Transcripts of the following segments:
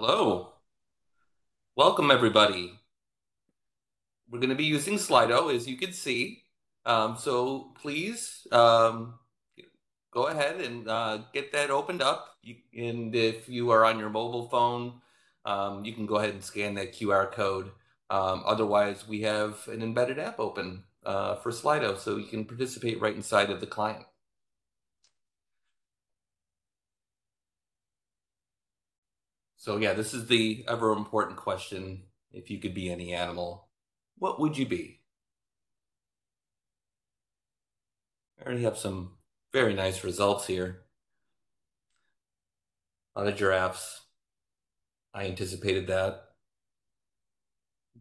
Hello. Welcome, everybody. We're going to be using Slido, as you can see. Um, so please um, go ahead and uh, get that opened up. You, and if you are on your mobile phone, um, you can go ahead and scan that QR code. Um, otherwise, we have an embedded app open uh, for Slido, so you can participate right inside of the client. So yeah, this is the ever important question. If you could be any animal, what would you be? I already have some very nice results here. A lot of giraffes. I anticipated that.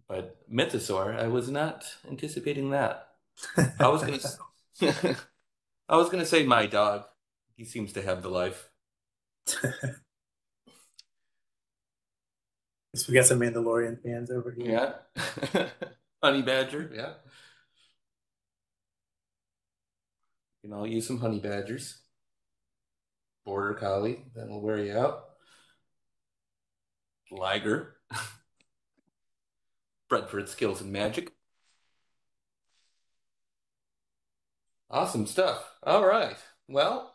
But mythosaur, I was not anticipating that. I was gonna I was gonna say my dog. He seems to have the life. we got some Mandalorian fans over here. Yeah. honey badger, yeah. You know, use some honey badgers. Border collie, that will wear you out. Liger. Its skills and magic. Awesome stuff. All right. Well,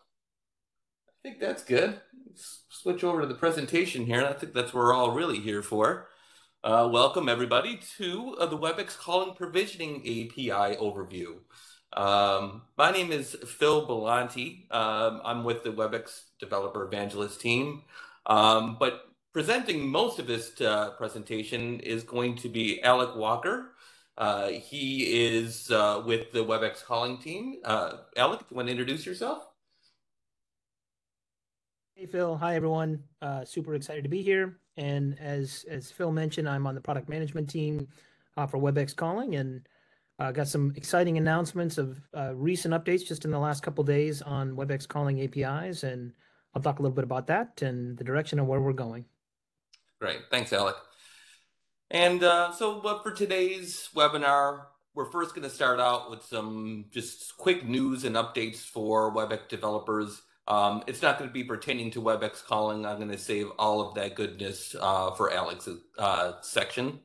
I think that's good. Switch over to the presentation here. I think that's what we're all really here for. Uh, welcome everybody to uh, the WebEx Calling Provisioning API overview. Um, my name is Phil Bellanti. Um, I'm with the WebEx Developer Evangelist team. Um, but presenting most of this uh, presentation is going to be Alec Walker. Uh, he is uh, with the WebEx calling team. Uh, Alec, do you want to introduce yourself? Hey Phil, hi everyone. Uh, super excited to be here. And as as Phil mentioned, I'm on the product management team uh, for WebEx Calling, and uh, got some exciting announcements of uh, recent updates just in the last couple days on WebEx Calling APIs, and I'll talk a little bit about that and the direction of where we're going. Great, thanks, Alec. And uh, so, for today's webinar, we're first going to start out with some just quick news and updates for WebEx developers um, it's not going to be pertaining to WebEx calling. I'm going to save all of that goodness uh, for Alec's uh, section.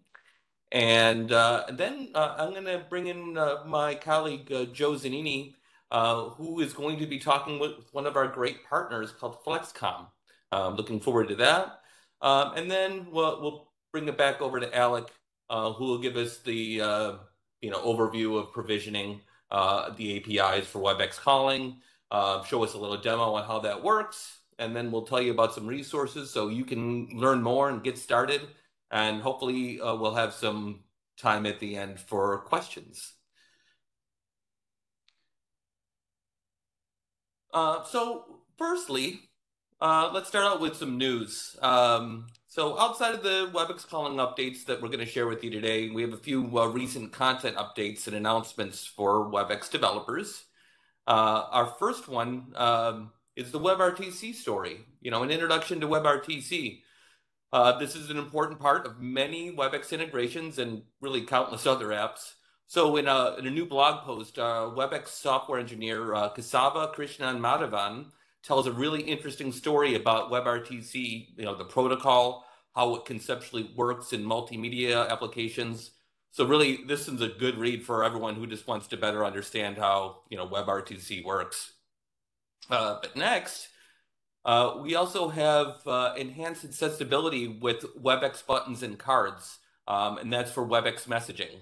And, uh, then uh, I'm going to bring in uh, my colleague, uh, Joe Zanini, who is going to be talking with one of our great partners called FlexCom. Um, looking forward to that. Um, and then we'll, we'll bring it back over to Alec, who will give us the you know overview of provisioning the APIs for WebEx calling uh, show us a little demo on how that works, and then we'll tell you about some resources so you can learn more and get started. And hopefully, uh, we'll have some time at the end for questions. Uh, so, firstly, uh, let's start out with some news. Um, so, outside of the WebEx calling updates that we're going to share with you today, we have a few uh, recent content updates and announcements for WebEx developers. Uh, our first one um, is the WebRTC story. You know, an introduction to WebRTC. Uh, this is an important part of many WebEx integrations and really countless other apps. So, in a, in a new blog post, uh, WebEx software engineer uh, Kesava Krishnan Madhavan tells a really interesting story about WebRTC, you know, the protocol, how it conceptually works in multimedia applications, so really, this is a good read for everyone who just wants to better understand how you know WebRTC works. Uh, but next, uh, we also have uh, enhanced accessibility with WebEx buttons and cards, um, and that's for WebEx messaging.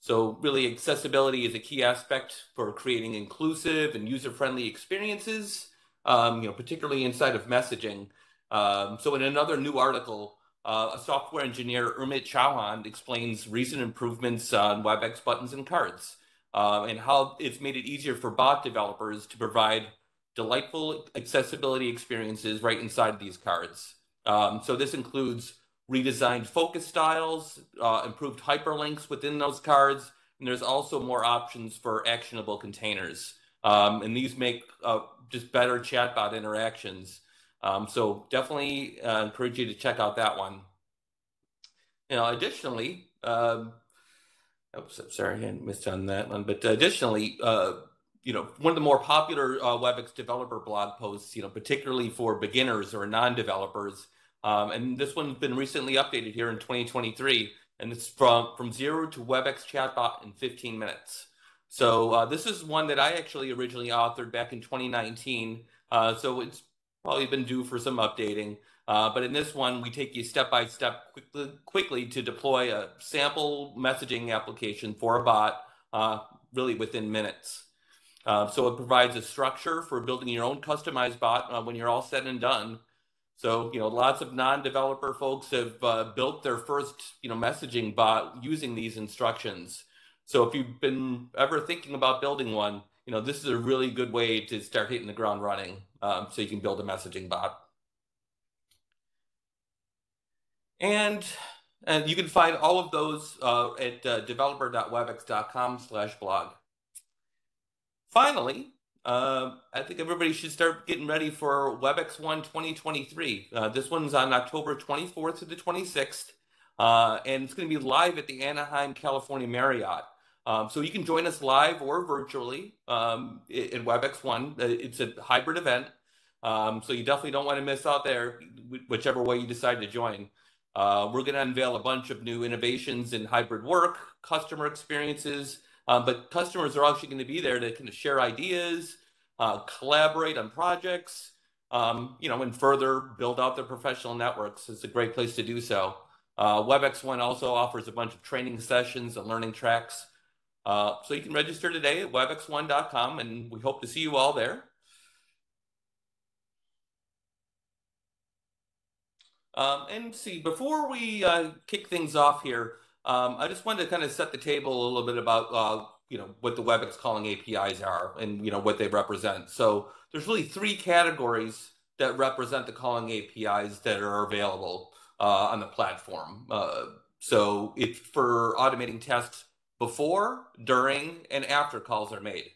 So really, accessibility is a key aspect for creating inclusive and user-friendly experiences, um, you know, particularly inside of messaging. Um, so in another new article, uh, a software engineer, Urmit Chauhan, explains recent improvements on WebEx buttons and cards uh, and how it's made it easier for bot developers to provide delightful accessibility experiences right inside these cards. Um, so this includes redesigned focus styles, uh, improved hyperlinks within those cards, and there's also more options for actionable containers. Um, and these make uh, just better chatbot interactions. Um, so definitely uh, encourage you to check out that one. You know, additionally, um, oops, I'm sorry, I missed on that one. But additionally, uh, you know, one of the more popular uh, WebEx developer blog posts, you know, particularly for beginners or non-developers, Um, and this one's been recently updated here in 2023, and it's from from zero to WebEx chatbot in 15 minutes. So uh, this is one that I actually originally authored back in 2019. Uh, so it's probably been due for some updating. Uh, but in this one, we take you step by step quickly, quickly to deploy a sample messaging application for a bot, uh, really within minutes. Uh, so it provides a structure for building your own customized bot uh, when you're all said and done. So you know, lots of non-developer folks have uh, built their first you know messaging bot using these instructions. So if you've been ever thinking about building one, you know this is a really good way to start hitting the ground running. Um, so you can build a messaging bot. And and you can find all of those uh, at uh, developer.webex.com slash blog. Finally, uh, I think everybody should start getting ready for WebEx One 2023. Uh, this one's on October 24th to the 26th, uh, and it's going to be live at the Anaheim, California Marriott. Um, so you can join us live or virtually um, in WebEx One. Uh, it's a hybrid event, um, so you definitely don't want to miss out there, whichever way you decide to join. Uh, we're going to unveil a bunch of new innovations in hybrid work, customer experiences, um, but customers are actually going to be there to kind of share ideas, uh, collaborate on projects, um, you know, and further build out their professional networks. It's a great place to do so. Uh, WebEx One also offers a bunch of training sessions and learning tracks. Uh, so you can register today at webx1.com, and we hope to see you all there. Um, and see, before we uh, kick things off here, um, I just wanted to kind of set the table a little bit about uh, you know what the WebEx calling APIs are and you know what they represent. So there's really three categories that represent the calling APIs that are available uh, on the platform. Uh, so it's for automating tasks before, during, and after calls are made.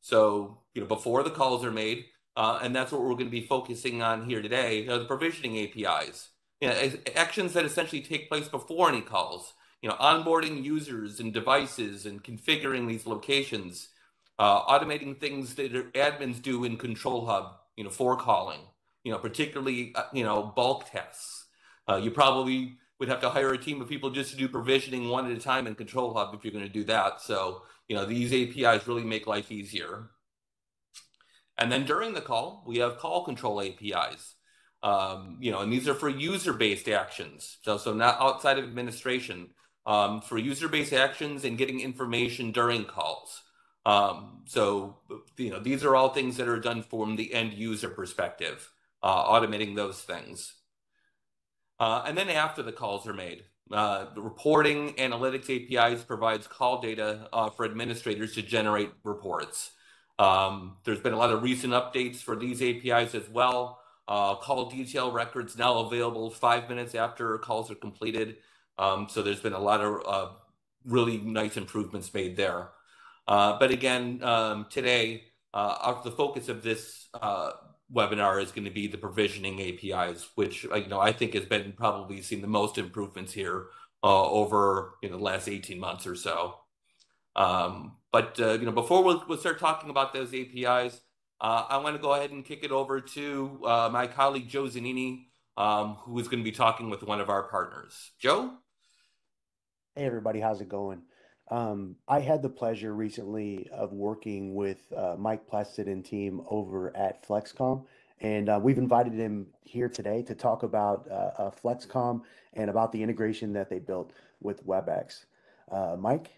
So you know before the calls are made, uh, and that's what we're going to be focusing on here today: are the provisioning APIs. You know, actions that essentially take place before any calls you know, onboarding users and devices and configuring these locations, uh, automating things that admins do in Control Hub, you know, for calling, you know, particularly, uh, you know, bulk tests. Uh, you probably would have to hire a team of people just to do provisioning one at a time in Control Hub if you're going to do that. So, you know, these APIs really make life easier. And then during the call, we have call control APIs. Um, you know, and these are for user-based actions. So, so not outside of administration um, for user-based actions and getting information during calls. Um, so, you know, these are all things that are done from the end user perspective, uh, automating those things. Uh, and then after the calls are made, uh, the reporting analytics APIs provides call data uh, for administrators to generate reports. Um, there's been a lot of recent updates for these APIs as well. Uh, call detail records now available five minutes after calls are completed. Um, so there's been a lot of uh, really nice improvements made there. Uh, but again, um, today, the focus of this webinar is going to be the provisioning APIs, which uh, you know I think has been probably seen the most improvements here uh, over you know the last 18 months or so. Um, but you know, before we'll, we'll, start talking about those APIs, I want to go ahead and kick it over to my colleague Joe Zanini, um, who is going to be talking with one of our partners. Joe. Hey, everybody, how's it going? Um, I had the pleasure recently of working with uh, Mike Plested and team over at Flexcom, and uh, we've invited him here today to talk about uh, uh Flexcom and about the integration that they built with WebEx. Uh, Mike?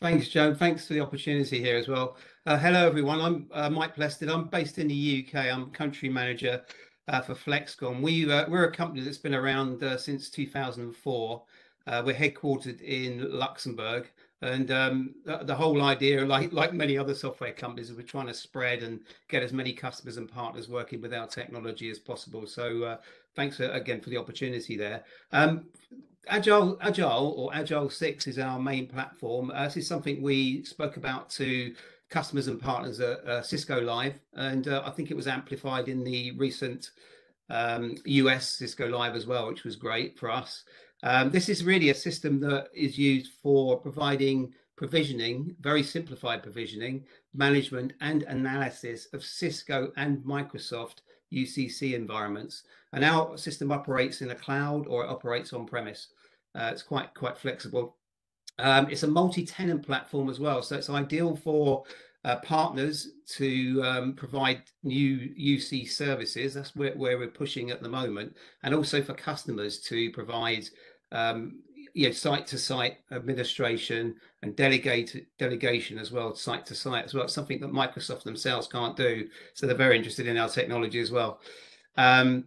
Thanks, Joe. Thanks for the opportunity here as well. Uh, hello, everyone. I'm Mike Plested. I'm based in the UK. I'm country manager for Flexcom. We, we're a company that's been around since 2004. Uh, we're headquartered in Luxembourg, and um, the, the, whole idea, like like many other software companies, we're trying to spread and get as many customers and partners working with our technology as possible. So uh, thanks for, again for the opportunity there. Um, Agile, Agile or Agile Six is our main platform. Uh, this is something we spoke about to customers and partners at uh, Cisco Live, and uh, I think it was amplified in the recent um, US Cisco Live as well, which was great for us. Um, this is really a system that is used for providing provisioning, very simplified provisioning, management, and analysis of Cisco and Microsoft UCC environments. And our system operates in a cloud or it operates on premise. Uh, it's quite quite flexible. Um, it's a multi-tenant platform as well, so it's ideal for uh, partners to um, provide new UC services. That's where, where we're pushing at the moment, and also for customers to provide um, you know, site to site administration and delegate delegation as well, site to site as well. It's something that Microsoft themselves can't do, so they're very interested in our technology as well. Um,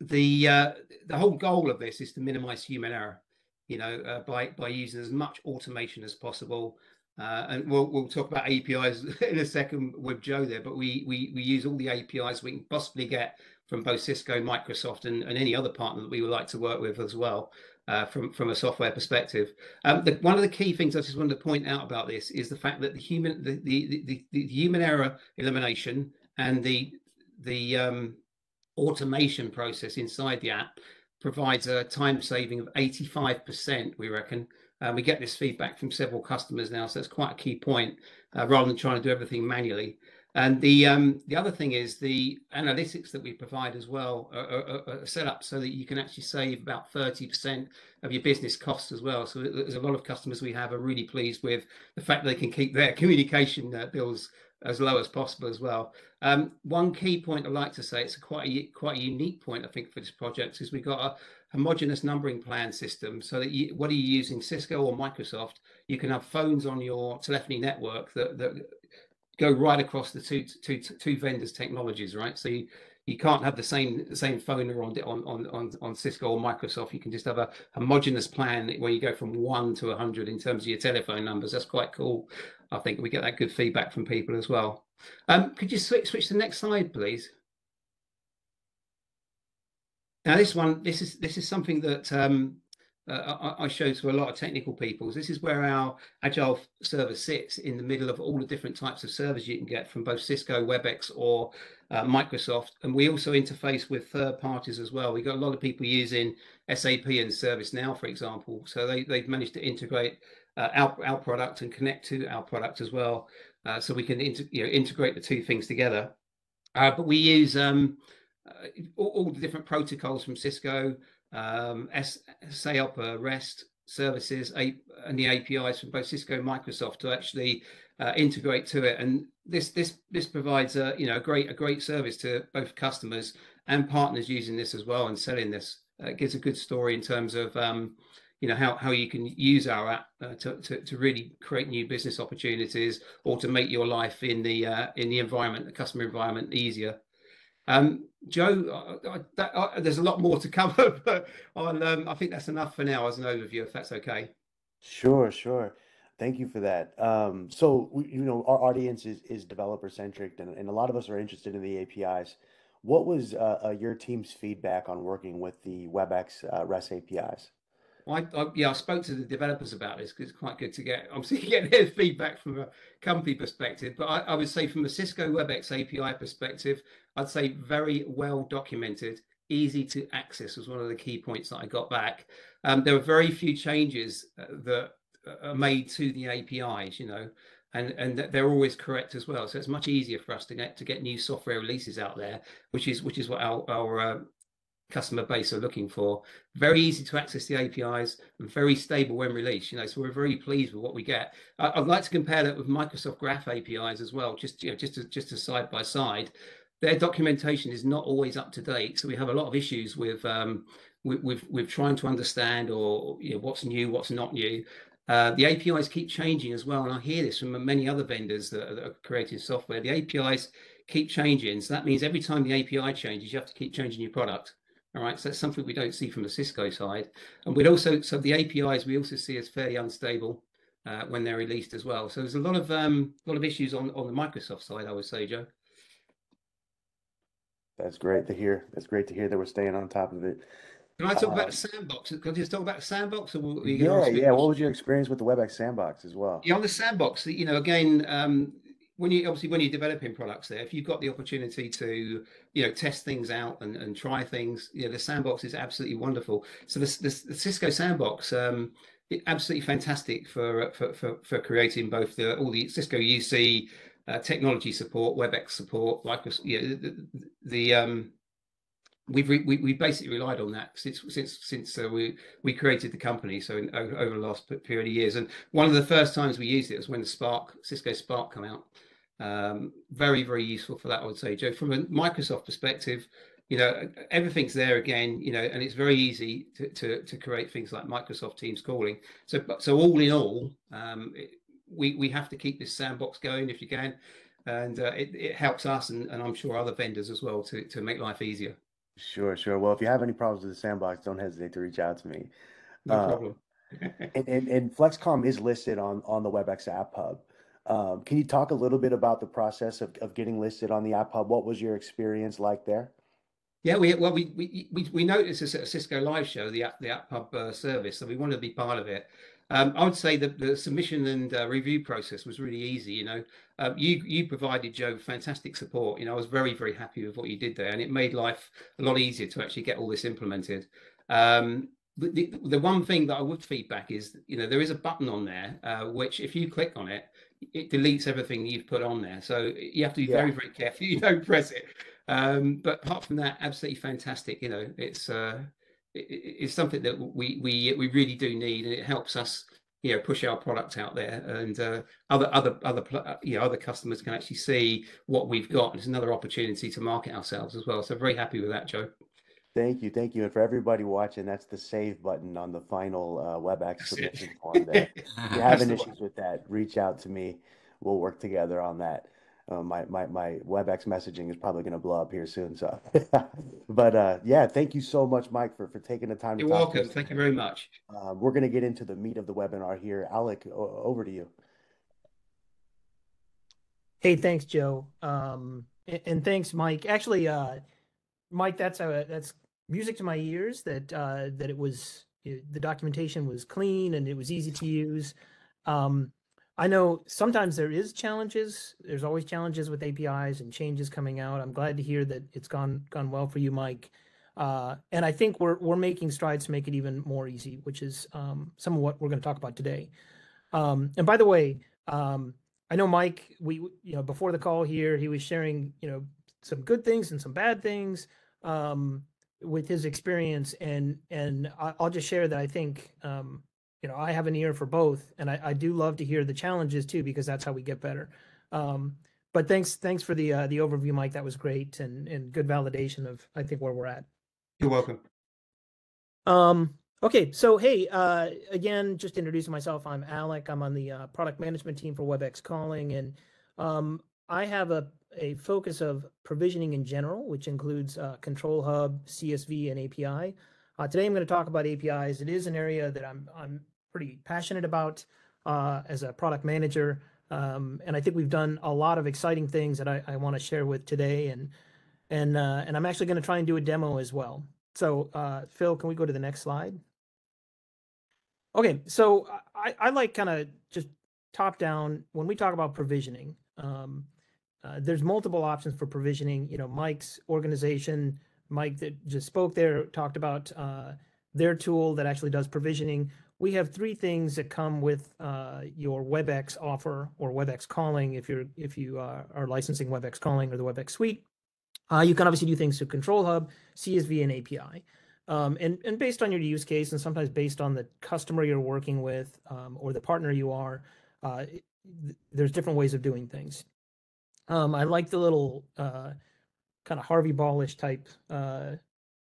the uh, the whole goal of this is to minimize human error you know, uh, by by using as much automation as possible. Uh, and we'll we'll talk about APIs in a second with Joe there, but we we we use all the APIs we can possibly get from both Cisco, Microsoft, and, and any other partner that we would like to work with as well. Uh, from from a software perspective, um, the, one of the key things I just wanted to point out about this is the fact that the human the the, the, the human error elimination and the the um, automation process inside the app provides a time saving of 85%, we reckon. Uh, we get this feedback from several customers now, so that's quite a key point, uh, rather than trying to do everything manually. And the um, the other thing is the analytics that we provide as well are, are, are, set up so that you can actually save about 30% of your business costs as well. So there's a lot of customers we have are really pleased with the fact they can keep their communication uh, bills as low as possible as well. Um, one key point I'd like to say, it's a quite a, quite a unique point I think for this project is we've got a homogeneous numbering plan system so that you, what are you using Cisco or Microsoft, you can have phones on your telephony network that, that go right across the two, two, two vendors technologies, right? So you, you can't have the same same phone on on on on Cisco or Microsoft. You can just have a homogeneous plan where you go from one to hundred in terms of your telephone numbers. That's quite cool. I think we get that good feedback from people as well. Um, could you switch, switch to the next slide, please? Now this one, this is this is something that um, uh, I, I, show to a lot of technical people. This is where our Agile server sits in the middle of all the different types of servers you can get from both Cisco, WebEx, or uh, Microsoft. And we also interface with third parties as well. We've got a lot of people using SAP and ServiceNow, for example. So they, they've managed to integrate uh, our, our product and connect to our product as well. Uh, so we can you know, integrate the two things together. Uh, but we use um, uh, all, all, the different protocols from Cisco, um, S, SOAP, REST services, a, and the APIs from both Cisco and Microsoft to actually uh, integrate to it. And this this this provides a you know a great a great service to both customers and partners using this as well and selling this. Uh, it gives a good story in terms of um, you know how, how you can use our app uh, to, to, to really create new business opportunities or to make your life in the uh, in the environment the customer environment easier um, joe uh, that, uh, there's a lot more to cover but um, i think that's enough for now as an overview if that's okay. Sure sure. Thank you for that. Um, so you know our audience is, is developer centric and, and a lot of us are interested in the apis what was uh, uh, your team's feedback on working with the webex rest apis I, I, yeah, I spoke to the developers about this because it's quite good to get obviously get their feedback from a company perspective. But I, I, would say from a Cisco WebEx API perspective, I'd say very well documented, easy to access was one of the key points that I got back. Um, there were very few changes uh, that are made to the APIs, you know, and and they're always correct as well. So it's much easier for us to get to get new software releases out there, which is which is what our our uh, customer base are looking for. Very easy to access the APIs and very stable when released. You know, so we're very pleased with what we get. I'd like to compare that with Microsoft Graph APIs as well, just you know, just to, just to side by side. Their documentation is not always up to date, so we have a lot of issues with um, with, with, with trying to understand or you know, what's new, what's not new. Uh, the APIs keep changing as well, and I hear this from many other vendors that are, that are creating software. The APIs keep changing, so that means every time the API changes, you have to keep changing your product. All right, so that's something we don't see from the Cisco side. And we'd also, so the APIs we also see as fairly unstable uh, when they're released as well. So there's a lot of um, a lot of issues on on the Microsoft side, I would say, Joe. That's great to hear. That's great to hear that we're staying on top of it. Can I talk uh, about the sandbox? Can I just talk about the sandbox? Or yeah, yeah. What was your experience with the WebEx sandbox as well? Yeah, on the sandbox, you know, again, um, when you obviously when you're developing products there, if you've got the opportunity to you know test things out and, and try things, you know the sandbox is absolutely wonderful. So the, the, the Cisco sandbox, um, absolutely fantastic for, for for for creating both the all the Cisco UC uh, technology support, WebEx support, like you know, the um, we've re- we, we basically relied on that since since since uh, we we created the company. So in, over, over, the last period of years, and one of the first times we used it was when the Spark Cisco Spark came out. Um, very very useful for that, I would say, Joe. From a Microsoft perspective, you know everything's there again, you know, and it's very easy to to, to create things like Microsoft Teams calling. So so all in all, um, it, we we have to keep this sandbox going if you can. And uh, it, it helps us and, and I'm sure other vendors as well to, to make life easier. Sure, sure. Well, if you have any problems with the sandbox, don't hesitate to reach out to me. No uh, problem. and, and, and, Flexcom is listed on on the WebEx App Hub. Um, can you talk a little bit about the process of, of getting listed on the App Hub? What was your experience like there? Yeah, we well we we we, we noticed this at a Cisco Live show, the app the App Hub uh, service, so we wanted to be part of it. Um, I would say that the submission and uh, review process was really easy. You know, uh, you you provided Joe fantastic support. You know, I was very very happy with what you did there, and it made life a lot easier to actually get all this implemented. Um, the, the one thing that I would feedback is, you know, there is a button on there uh, which, if you click on it, it deletes everything you've put on there. So you have to be yeah. very very careful. You don't press it. Um, but apart from that, absolutely fantastic. You know, it's uh, it's something that we we we really do need, and it helps us you know push our product out there and uh, other other other uh, you know other customers can actually see what we've got it's another opportunity to market ourselves as well. So very happy with that joe. Thank you thank you. And for everybody watching that's the save button on the final uh, webex submission form there. If you're having issues with that reach out to me. We'll work together on that uh, my, my, my WebEx messaging is probably going to blow up here soon. So, but uh, yeah, thank you so much, Mike, for, for taking the time. You're welcome. Thank you very much. Uh, we're going to get into the meat of the webinar here. Alec, o- over to you. Hey, thanks, Joe. Um, and, and, thanks, Mike. Actually, uh, Mike, that's a, that's music to my ears that uh, that it was the documentation was clean and it was easy to use. Um, I know sometimes there is challenges. There's always challenges with APIs and changes coming out. I'm glad to hear that it's gone gone well for you, Mike. Uh, and I think we're we're making strides to make it even more easy, which is um, some of what we're going to talk about today. Um, and by the way, um, I know Mike. We you know before the call here, he was sharing you know some good things and some bad things um, with his experience, and and I'll just share that I think um, you know, I have an ear for both, and I, I do love to hear the challenges too because that's how we get better. Um, but thanks, thanks for the uh, the overview, Mike. That was great and and good validation of I think where we're at. You're welcome. Um, okay, so hey, uh, again, just introducing myself. I'm Alec. I'm on the uh, product management team for WebEx Calling, and um, I have a a focus of provisioning in general, which includes uh, Control Hub, CSV, and API. Uh, today, I'm going to talk about APIs. It is an area that I'm I'm pretty passionate about uh, as a product manager. Um, and I think we've done a lot of exciting things that I, I want to share with today. And and uh, and I'm actually going to try and do a demo as well. So uh, Phil, can we go to the next slide? Okay, so I, I like kind of just top down when we talk about provisioning. Um, uh, there's multiple options for provisioning. You know, Mike's organization, Mike that just spoke there, talked about uh, their tool that actually does provisioning we have three things that come with uh, your WebEx offer or WebEx calling. If you're if you uh, are licensing WebEx calling or the WebEx suite, uh, you can obviously do things to Control Hub, CSV, and API. Um, and and based on your use case, and sometimes based on the customer you're working with um, or the partner you are, uh, there's different ways of doing things. Um, I like the little uh, kind of Harvey Ballish type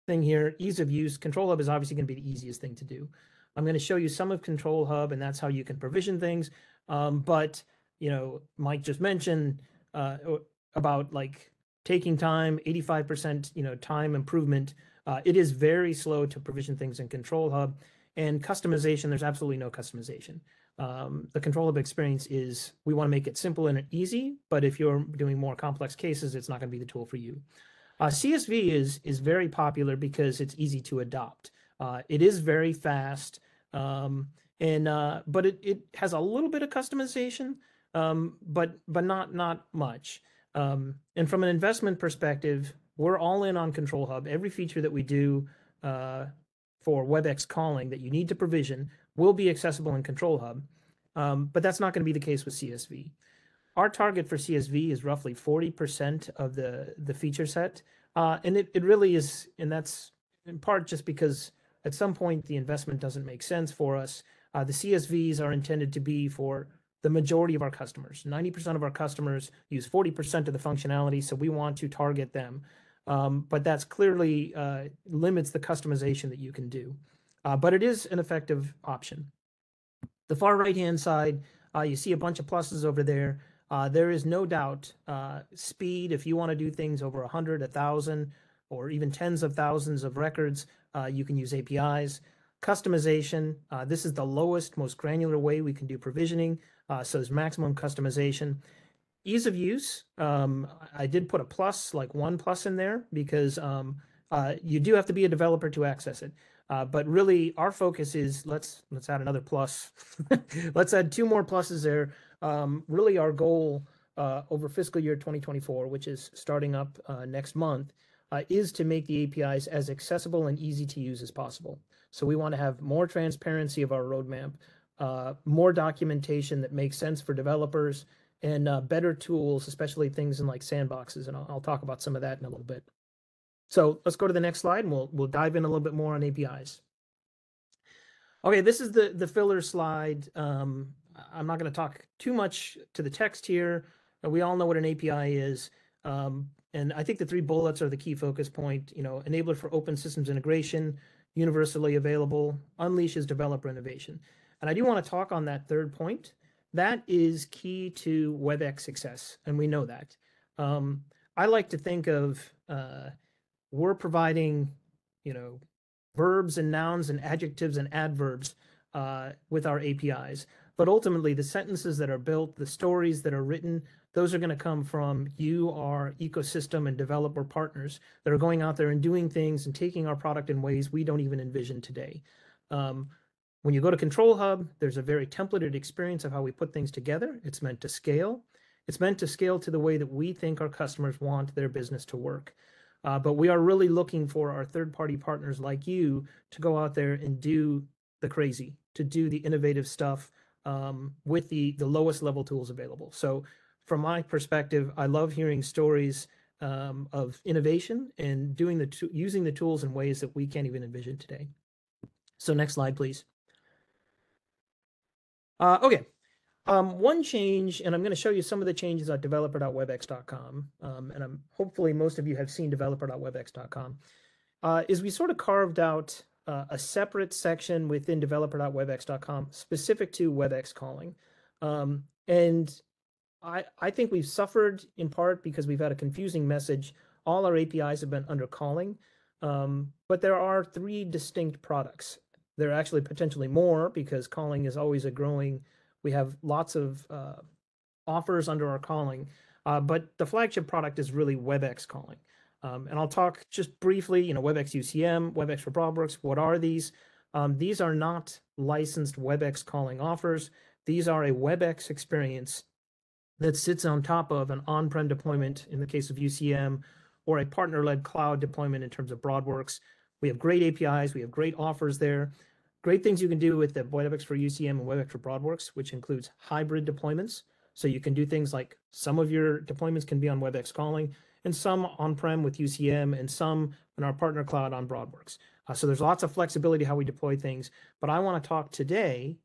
thing here. Ease of use. Control Hub is obviously going to be the easiest thing to do. I'm going to show you some of Control Hub, and that's how you can provision things. Um, but you know, Mike just mentioned uh, about like taking time, 85% you know time improvement. Uh, it is very slow to provision things in Control Hub, and customization. There's absolutely no customization. Um, the Control Hub experience is we want to make it simple and easy, but if you're doing more complex cases, it's not going to be the tool for you. Uh, CSV is is very popular because it's easy to adopt. Uh, it is very fast. Um, and uh, but it, it has a little bit of customization, um, but but not not much. Um, and from an investment perspective, we're all in on Control Hub. Every feature that we do uh, for WebEx calling that you need to provision will be accessible in Control Hub. Um, but that's not going to be the case with CSV. our target for CSV is roughly 40% of the, the feature set. Uh, and it, it really is, and that's in part just because at some point the investment doesn't make sense for us. Uh, the CSVs are intended to be for the majority of our customers. 90% of our customers use 40% of the functionality, so we want to target them. Um, but that's clearly uh, limits the customization that you can do. Uh, but it is an effective option. The far right hand side, uh, you see a bunch of pluses over there. Uh, there is no doubt uh, speed, if you want to do things over 100, 1,000, or even tens of thousands of records, you can use APIs. Customization, this is the lowest, most granular way we can do provisioning. Uh, so there's maximum customization. Ease of use, um, I did put a plus, like one plus in there because um, uh, you do have to be a developer to access it. Uh, but really, our focus is let's let's add another plus. let's add two more pluses there. Um, really, our goal uh, over fiscal year 2024, which is starting up uh, next month, uh, is to make the APIs as accessible and easy to use as possible. So we want to have more transparency of our roadmap uh, more documentation that makes sense for developers, and uh, better tools, especially things in like sandboxes. And I'll, I'll, talk about some of that in a little bit. So let's go to the next slide, and we'll we'll dive in a little bit more on APIs. Okay, this is the the filler slide. Um, I'm not going to talk too much to the text here. We all know what an API is. Um, and I think the three bullets are the key focus point. You know, enabler for open systems integration, universally available, unleashes developer innovation. And I do want to talk on that third point. That is key to WebEx success, and we know that. Um, I like to think of uh, we're providing, you know, verbs and nouns and adjectives and adverbs uh, with our APIs. But ultimately, the sentences that are built, the stories that are written, those are going to come from you, our ecosystem and developer partners that are going out there and doing things and taking our product in ways we don't even envision today. Um, when you go to Control Hub, there's a very templated experience of how we put things together. It's meant to scale. It's meant to scale to the way that we think our customers want their business to work. Uh, but we are really looking for our third party partners like you to go out there and do the crazy, to do the innovative stuff um, with the, the lowest level tools available. So, from my perspective, I love hearing stories um, of innovation and doing the using the tools in ways that we can't even envision today. So, next slide, please. Uh, okay. Um, one change, and I'm going to show you some of the changes at developer.webex.com, um, and I'm hopefully most of you have seen developer.webex.com, uh, is we sort of carved out uh, a separate section within developer.webex.com specific to WebEx calling. Um, and I, I think we've suffered in part because we've had a confusing message. All our APIs have been under calling, um, but there are three distinct products. There are actually potentially more because calling is always a growing. We have lots of uh, offers under our calling, uh, but the flagship product is really WebEx calling. Um, and I'll talk just briefly, you know, WebEx UCM, WebEx for BroadWorks. What are these? Um, these are not licensed WebEx calling offers. These are a WebEx experience that sits on top of an on-prem deployment in the case of UCM or a partner-led cloud deployment in terms of BroadWorks. We have great APIs. We have great offers there. Great things you can do with the WebEx for UCM and WebEx for BroadWorks, which includes hybrid deployments. So you can do things like some of your deployments can be on WebEx calling and some on-prem with UCM and some in our partner cloud on BroadWorks. Uh, so there's lots of flexibility how we deploy things. But I want to talk today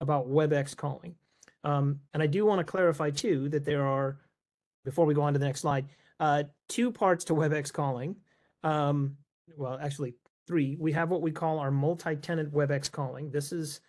about WebEx calling. Um, and I do want to clarify too that there are, before we go on to the next slide, uh, two parts to WebEx calling. Um, well, actually three, we have what we call our multi-tenant WebEx calling. This is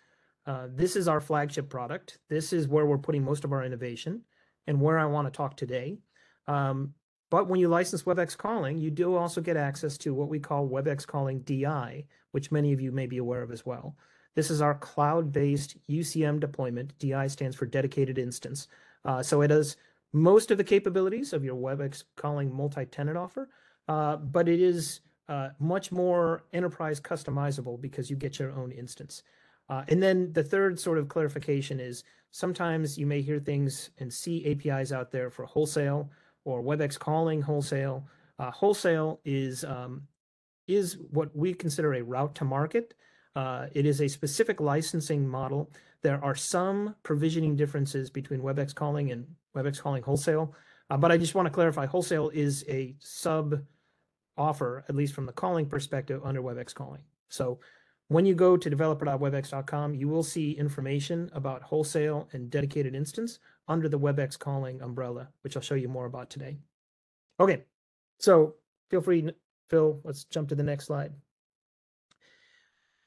uh, this is our flagship product. This is where we're putting most of our innovation and where I want to talk today. Um, but when you license WebEx calling, you do also get access to what we call WebEx calling DI, which many of you may be aware of as well. This is our cloud-based UCM deployment. DI stands for dedicated instance. Uh, so it has most of the capabilities of your WebEx calling multi-tenant offer, uh, but it is uh, much more enterprise customizable because you get your own instance. Uh, and then the third sort of clarification is sometimes you may hear things and see APIs out there for wholesale or WebEx calling wholesale. Uh, wholesale is um, is what we consider a route to market. Uh, it is a specific licensing model There are some provisioning differences between WebEx calling and WebEx calling wholesale, uh, but I just want to clarify wholesale is a sub offer, at least from the calling perspective, under WebEx calling. So when you go to developer.webex.com, you will see information about wholesale and dedicated instance under the WebEx calling umbrella, which I'll show you more about today. Okay, so feel free, Phil, let's jump to the next slide.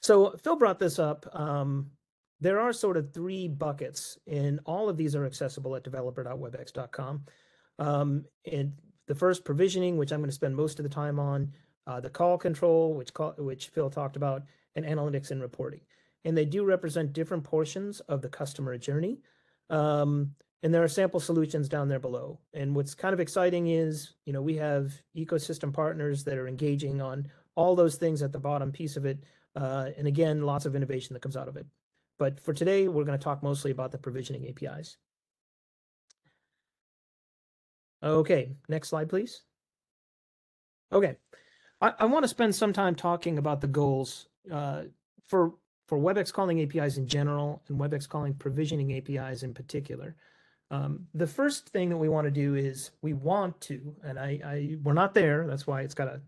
So Phil brought this up. Um, there are sort of three buckets, and all of these are accessible at developer.webex.com. Um, and the first provisioning, which I'm going to spend most of the time on, uh, the call control, which call, which Phil talked about, and analytics and reporting. And they do represent different portions of the customer journey. Um, and there are sample solutions down there below. And what's kind of exciting is, you know, we have ecosystem partners that are engaging on all those things at the bottom piece of it. Uh, and again, lots of innovation that comes out of it. But for today, we're going to talk mostly about the provisioning APIs. Okay, next slide, please. Okay, I, I want to spend some time talking about the goals uh, for for WebEx calling APIs in general and WebEx calling provisioning APIs in particular. Um, the first thing that we want to do is we want to, and I, I we're not there. That's why it's got a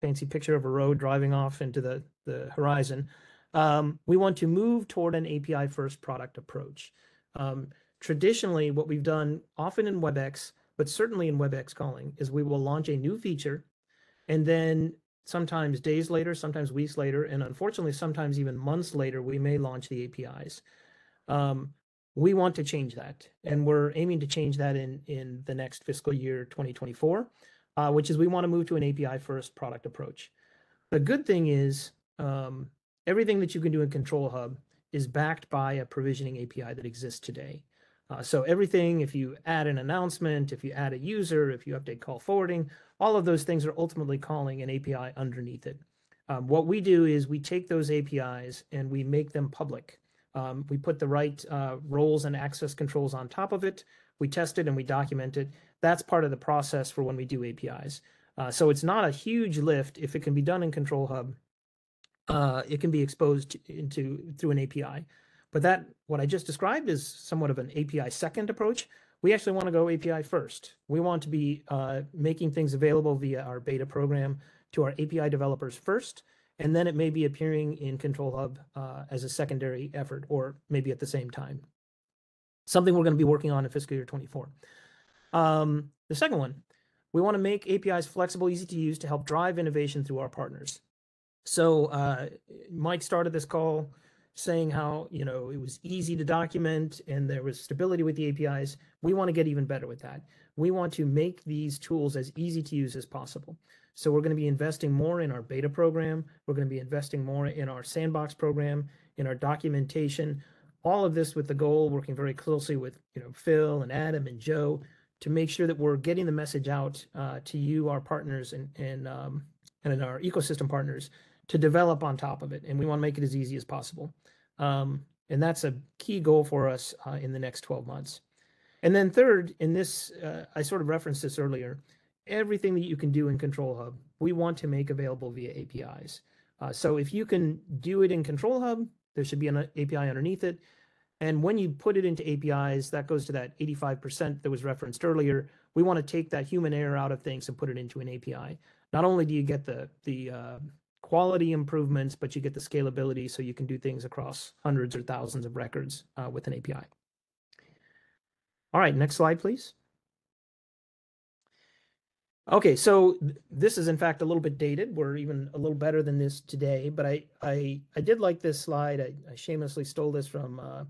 fancy picture of a road driving off into the the horizon. Um, we want to move toward an API first product approach. Um, traditionally, what we've done often in WebEx but certainly in WebEx calling, is we will launch a new feature and then sometimes days later, sometimes weeks later, and unfortunately, sometimes even months later, we may launch the APIs. Um, we want to change that, and we're aiming to change that in in the next fiscal year 2024, uh, which is we want to move to an API first product approach. The good thing is um, everything that you can do in Control Hub is backed by a provisioning API that exists today. Uh, so everything, if you add an announcement, if you add a user, if you update call forwarding, all of those things are ultimately calling an API underneath it. Um, what we do is we take those APIs and we make them public. Um, we put the right uh, roles and access controls on top of it. We test it and we document it. That's part of the process for when we do APIs. Uh, so it's not a huge lift if it can be done in Control Hub. Uh, it can be exposed into through an API. But that, what I just described, is somewhat of an API second approach. We actually want to go API first. We want to be uh, making things available via our beta program to our API developers first, and then it may be appearing in Control Hub uh, as a secondary effort, or maybe at the same time. Something we're going to be working on in fiscal year 24. Um, the second one, we want to make APIs flexible, easy to use to help drive innovation through our partners. So uh, Mike started this call saying how you know it was easy to document and there was stability with the APIs. We want to get even better with that. We want to make these tools as easy to use as possible. So we're going to be investing more in our beta program. We're going to be investing more in our sandbox program, in our documentation. All of this with the goal, working very closely with you know Phil and Adam and Joe to make sure that we're getting the message out uh, to you, our partners, and and um, and our ecosystem partners to develop on top of it. And we want to make it as easy as possible. Um, and that's a key goal for us uh, in the next 12 months. And then third, in this, uh, I sort of referenced this earlier, everything that you can do in Control Hub, we want to make available via APIs. Uh, so if you can do it in Control Hub, there should be an API underneath it. And when you put it into APIs, that goes to that 85% that was referenced earlier. We want to take that human error out of things and put it into an API. Not only do you get the the uh, quality improvements, but you get the scalability so you can do things across hundreds or thousands of records uh, with an API. All right, next slide, please. Okay, so th this is in fact a little bit dated. We're even a little better than this today, but I I, I did like this slide. I, I shamelessly stole this from uh,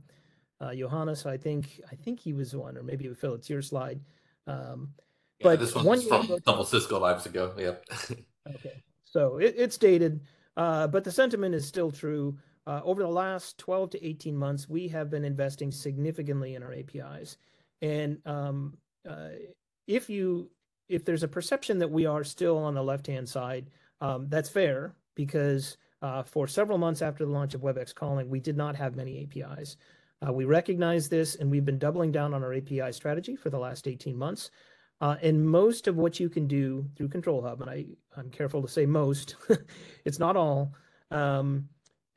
uh, Johannes. I think I think he was one, or maybe Phil, it's your slide. Um, yeah, but this one's from a couple Cisco lives ago. Yep. okay. So it, it's dated, uh, but the sentiment is still true. Uh, over the last 12 to 18 months, we have been investing significantly in our APIs. And um, uh, if you if there's a perception that we are still on the left hand side, um, that's fair because uh, for several months after the launch of WebEx calling, we did not have many APIs. Uh, we recognize this and we've been doubling down on our API strategy for the last 18 months. Uh, and most of what you can do through Control Hub, and I, I'm careful to say most, it's not all, um,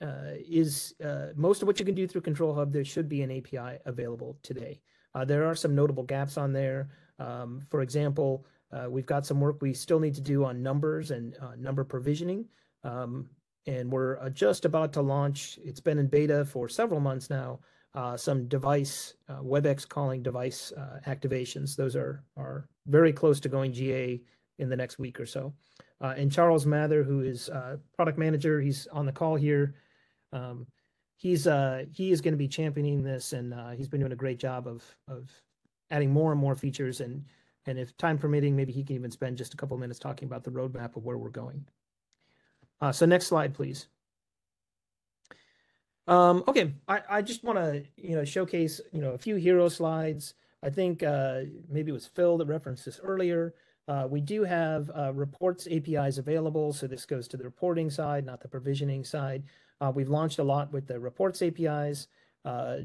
uh, is uh, most of what you can do through Control Hub. There should be an API available today. Uh, there are some notable gaps on there. Um, for example, uh, we've got some work we still need to do on numbers and uh, number provisioning. Um, and we're just about to launch. It's been in beta for several months now. Uh, some device uh, WebEx calling device uh, activations. Those are are very close to going GA in the next week or so. Uh, and Charles Mather, who is uh, product manager, he's on the call here. Um, he's he is going to be championing this, and he's been doing a great job of of adding more and more features. And and if time permitting, maybe he can even spend just a couple minutes talking about the roadmap of where we're going. Uh, so next slide, please. Um, okay, I, I just want to you know showcase you know a few hero slides. I think uh, maybe it was Phil that referenced this earlier. Uh, we do have uh, reports APIs available, so this goes to the reporting side, not the provisioning side. Uh, we've launched a lot with the reports APIs. Uh,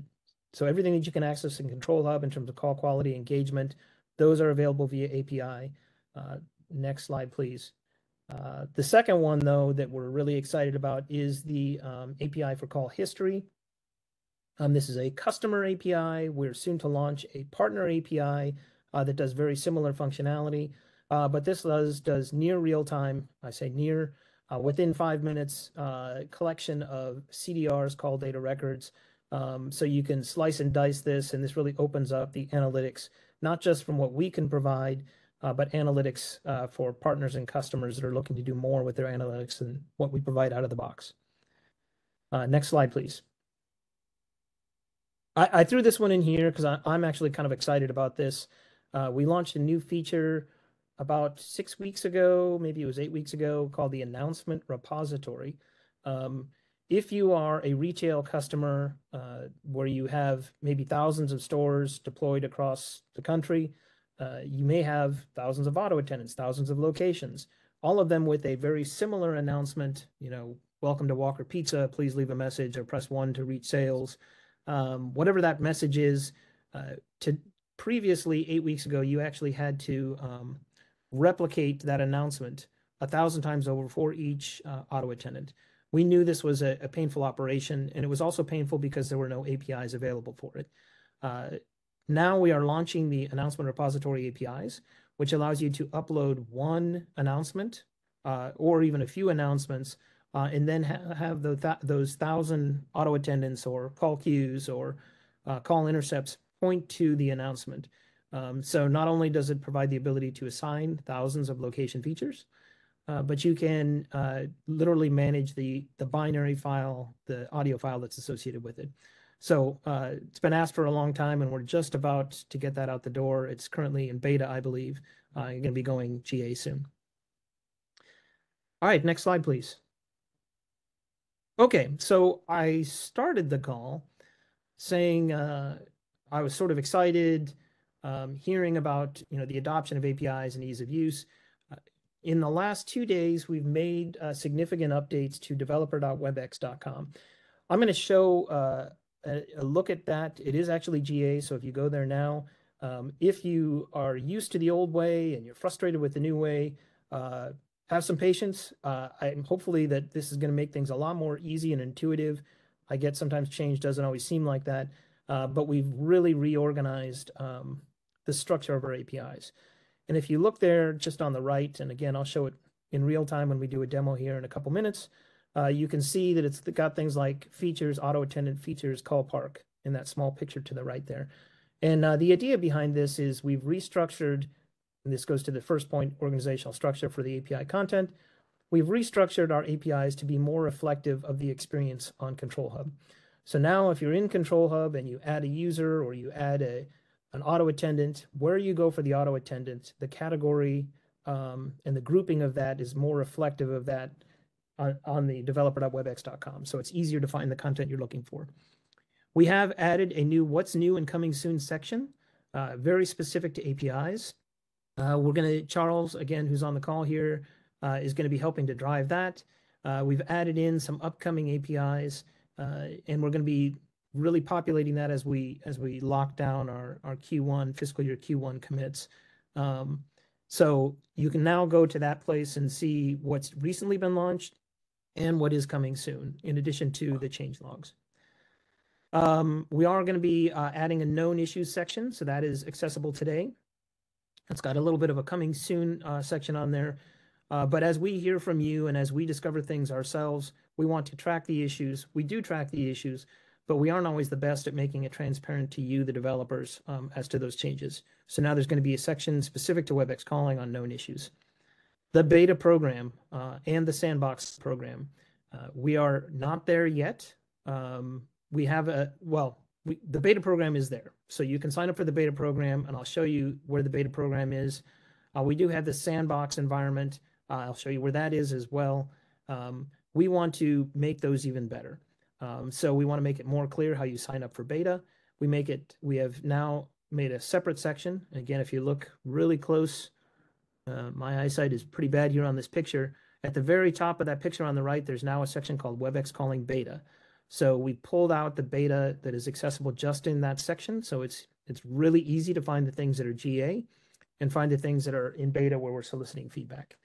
so everything that you can access in Control Hub in terms of call quality engagement, those are available via API. Uh, next slide, please. Uh, the second one, though, that we're really excited about is the um, API for call history. Um, this is a customer API. We're soon to launch a partner API uh, that does very similar functionality, uh, but this does does near real time. I say near uh, within five minutes uh, collection of CDRs, call data records. Um, so you can slice and dice this, and this really opens up the analytics, not just from what we can provide, uh, but analytics uh, for partners and customers that are looking to do more with their analytics than what we provide out of the box. Uh, next slide, please. I, threw this one in here because I'm actually kind of excited about this. We launched a new feature about six weeks ago, maybe it was eight weeks ago, called the Announcement Repository. Um, if you are a retail customer where you have maybe thousands of stores deployed across the country, uh, you may have thousands of auto attendants, thousands of locations, all of them with a very similar announcement, you know, welcome to Walker Pizza, please leave a message or press one to reach sales. Um, whatever that message is, uh, to previously eight weeks ago, you actually had to um, replicate that announcement a thousand times over for each uh, auto attendant. We knew this was a, a, painful operation, and it was also painful because there were no APIs available for it. Uh, now we are launching the announcement repository APIs, which allows you to upload one announcement uh, or even a few announcements, uh, and then ha have the th those thousand auto attendants or call queues or uh, call intercepts point to the announcement. Um, so not only does it provide the ability to assign thousands of location features, uh, but you can uh, literally manage the the binary file, the audio file that's associated with it. So uh, it's been asked for a long time, and we're just about to get that out the door. It's currently in beta, I believe. Uh, going to be going GA soon. All right, next slide, please. Okay, so I started the call saying uh, I was sort of excited um, hearing about you know the adoption of APIs and ease of use. Uh, in the last two days, we've made uh, significant updates to developer.webex.com. I'm going to show a, a look at that. It is actually GA, so if you go there now, um, if you are used to the old way and you're frustrated with the new way, uh, have some patience. Uh, I'm hopefully that this is going to make things a lot more easy and intuitive. I get sometimes change doesn't always seem like that, uh, but we've really reorganized um, the structure of our APIs. And if you look there just on the right, and again, I'll show it in real time when we do a demo here in a couple minutes, uh, you can see that it's got things like features, auto attendant features, call park in that small picture to the right there. And uh, the idea behind this is we've restructured, and this goes to the first point, organizational structure for the API content. We've restructured our APIs to be more reflective of the experience on Control Hub. So now if you're in Control Hub and you add a user or you add a, an auto attendant, where you go for the auto attendant, the category um, and the grouping of that is more reflective of that on, on the developer.webex.com. So it's easier to find the content you're looking for. We have added a new what's new and coming soon section, uh, very specific to APIs. Uh, we're going to, Charles, again, who's on the call here, uh, is going to be helping to drive that. Uh, we've added in some upcoming APIs, uh, and we're going to be really populating that as we as we lock down our, our Q1 fiscal year Q1 commits. Um, so you can now go to that place and see what's recently been launched and what is coming soon, in addition to the change logs. Um, we are going to be uh, adding a known issues section, so that is accessible today. It's got a little bit of a coming soon uh, section on there. Uh, but as we hear from you and as we discover things ourselves, we want to track the issues. We do track the issues, but we aren't always the best at making it transparent to you, the developers, um, as to those changes. So now there's going to be a section specific to WebEx calling on known issues. The beta program uh, and the sandbox program, uh, we are not there yet. Um, we have a, well, we, the beta program is there. So you can sign up for the beta program and I'll show you where the beta program is. Uh, we do have the sandbox environment. Uh, I'll show you where that is as well. Um, we want to make those even better. Um, so we want to make it more clear how you sign up for beta. We make it, we have now made a separate section. Again, if you look really close, uh, my eyesight is pretty bad here on this picture. At the very top of that picture on the right, there's now a section called WebEx calling beta. So we pulled out the beta that is accessible just in that section. So it's it's really easy to find the things that are GA and find the things that are in beta where we're soliciting feedback.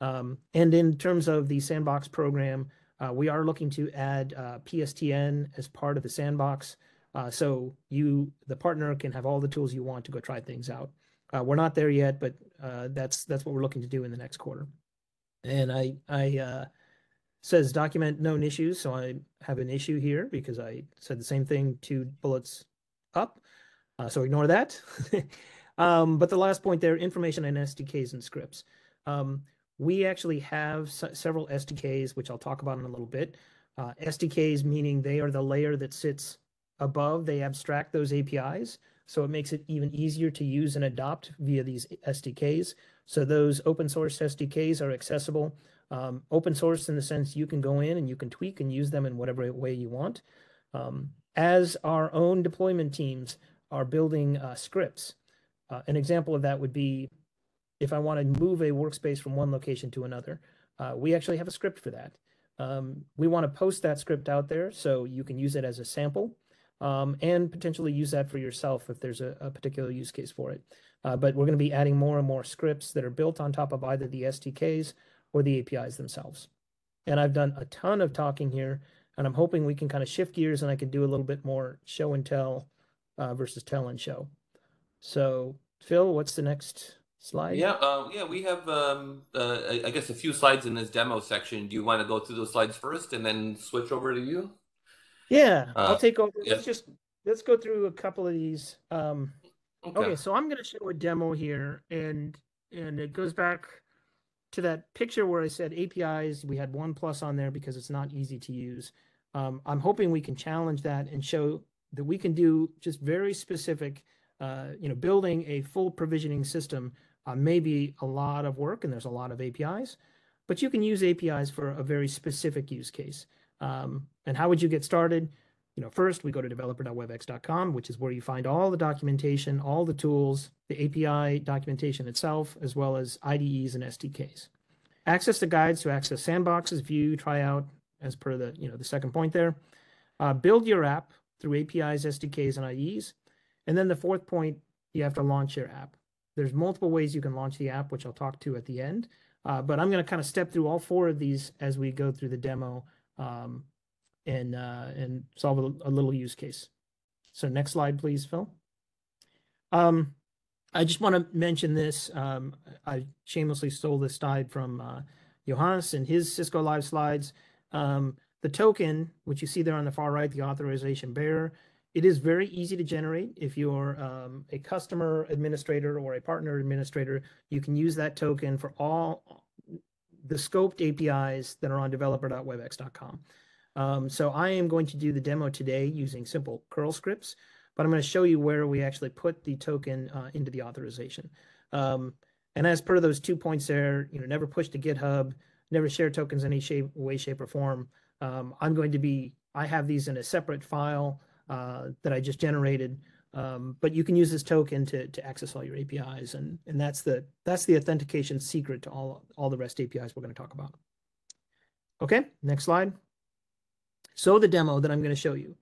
Um, and in terms of the sandbox program, uh, we are looking to add uh, PSTN as part of the sandbox. Uh, so you, the partner, can have all the tools you want to go try things out. Uh, we're not there yet, but uh, that's that's what we're looking to do in the next quarter. And I I uh, says document known issues, so I have an issue here because I said the same thing two bullets up. so ignore that. um, but the last point there, information and SDKs and scripts. Um, we actually have several SDKs, which I'll talk about in a little bit. Uh, SDKs meaning they are the layer that sits above, they abstract those APIs. So it makes it even easier to use and adopt via these SDKs. So those open source SDKs are accessible. Um, open source in the sense you can go in and you can tweak and use them in whatever way you want. Um, as our own deployment teams are building uh, scripts, uh, an example of that would be if I want to move a workspace from one location to another. Uh, we actually have a script for that. Um, we want to post that script out there so you can use it as a sample um, and potentially use that for yourself if there's a, a particular use case for it. Uh, but we're going to be adding more and more scripts that are built on top of either the SDKs or the APIs themselves. And I've done a ton of talking here, and I'm hoping we can kind of shift gears and I can do a little bit more show and tell uh, versus tell and show. So, Phil, what's the next slide? Yeah, uh, yeah, we have, um, uh, I guess, a few slides in this demo section. Do you want to go through those slides first and then switch over to you? Yeah, I'll Uh, take over. Let's just let's go through a couple of these. Um, Okay. so I'm going to show a demo here, and and it goes back to that picture where I said APIs. We had one plus on there because it's not easy to use. Um, I'm hoping we can challenge that and show that we can do just very specific. Uh, you know, building a full provisioning system uh, may be a lot of work, and there's a lot of APIs, but you can use APIs for a very specific use case. Um, and how would you get started? You know, first we go to developer.webex.com, which is where you find all the documentation, all the tools, the API documentation itself, as well as IDEs and SDKs. Access the guides to access sandboxes, view, try out, as per the you know the second point there. Uh, build your app through APIs, SDKs, and IDEs. And then the fourth point, you have to launch your app. There's multiple ways you can launch the app, which I'll talk to at the end. Uh, but I'm going to kind of step through all four of these as we go through the demo um, and uh, and solve a, a, little use case. So next slide, please, Phil. Um, I just want to mention this. Um, I shamelessly stole this slide from uh, Johannes and his Cisco Live slides. Um, the token, which you see there on the far right, the authorization bearer, it is very easy to generate. If you're um, a customer administrator or a partner administrator, you can use that token for all the scoped APIs that are on developer.webex.com. Um, so I am going to do the demo today using simple curl scripts, but I'm going to show you where we actually put the token uh, into the authorization. Um, and as per those two points there, you know, never push to GitHub, never share tokens in any shape, way, shape, or form. Um, I'm going to be, I have these in a separate file uh, that I just generated. Um, but you can use this token to, to access all your APIs, and, and that's the that's the authentication secret to all all the REST APIs we're going to talk about. Okay, next slide. So the demo that I'm going to show you,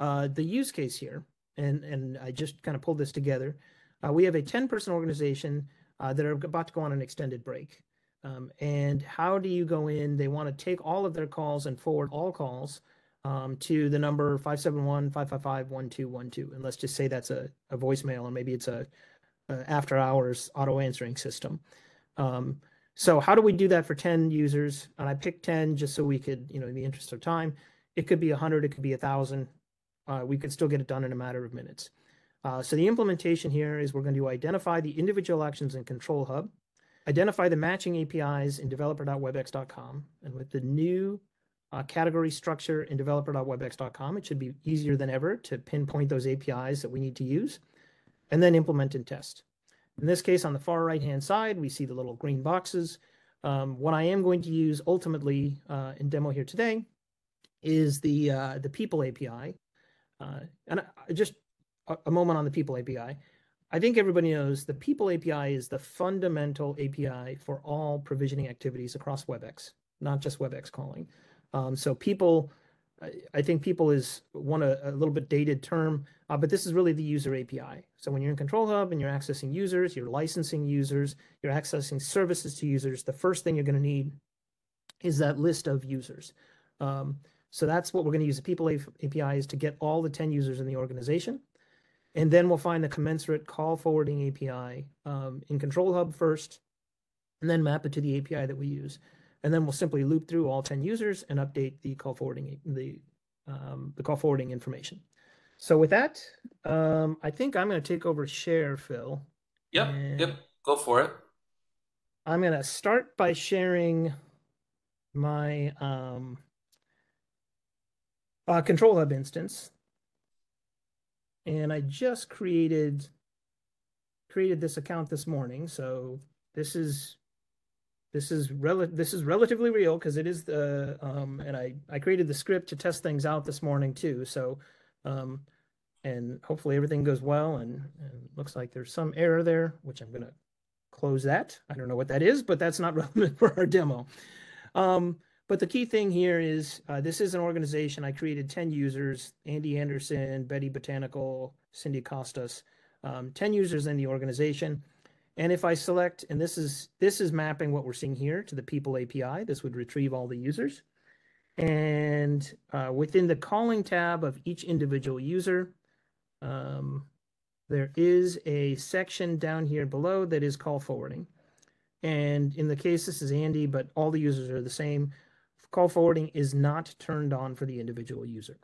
uh, the use case here, and and I just kind of pulled this together. Uh, we have a 10 person organization uh, that are about to go on an extended break. Um, and how do you go in? They want to take all of their calls and forward all calls um, to the number 571 555 1212. And let's just say that's a, a voicemail, and maybe it's a, a after hours auto answering system. Um, so how do we do that for 10 users? And I picked 10 just so we could, you know, in the interest of time, it could be 100, it could be 1,000. Uh, we could still get it done in a matter of minutes. Uh, so the implementation here is we're going to identify the individual actions in Control Hub, identify the matching APIs in developer.webex.com, and with the new uh, category structure in developer.webex.com, it should be easier than ever to pinpoint those APIs that we need to use, and then implement and test. In this case, on the far right-hand side, we see the little green boxes. Um, what I am going to use ultimately uh, in demo here today is the uh, the People API. Uh, and I, just a, a moment on the People API. I think everybody knows the People API is the fundamental API for all provisioning activities across WebEx, not just WebEx calling. Um, so people, I, think people is one a, a little bit dated term, uh, but this is really the user API. So when you're in Control Hub and you're accessing users, you're licensing users, you're accessing services to users, the first thing you're going to need is that list of users. Um, so that's what we're going to use the People API is to get all the 10 users in the organization. And then we'll find the commensurate call forwarding API um, in Control Hub first, and then map it to the API that we use. And then we'll simply loop through all 10 users and update the call forwarding the um, the call forwarding information. So with that, um, I think I'm going to take over share, Phil. Yep, yep, go for it. I'm going to start by sharing my um, uh, Control Hub instance and I just created created this account this morning. So this is this is rel this is relatively real because it is the um, and I I created the script to test things out this morning too. So um, and hopefully everything goes well and, and looks like there's some error there, which I'm gonna close that. I don't know what that is, but that's not relevant for our demo. Um, but the key thing here is uh, this is an organization. I created 10 users Andy Anderson, Betty Botanical, Cindy Costas, um, 10 users in the organization. And if I select, and this is this is mapping what we're seeing here to the people API, this would retrieve all the users. And uh, within the calling tab of each individual user, um, there is a section down here below that is call forwarding. And in the case, this is Andy, but all the users are the same call forwarding is not turned on for the individual user.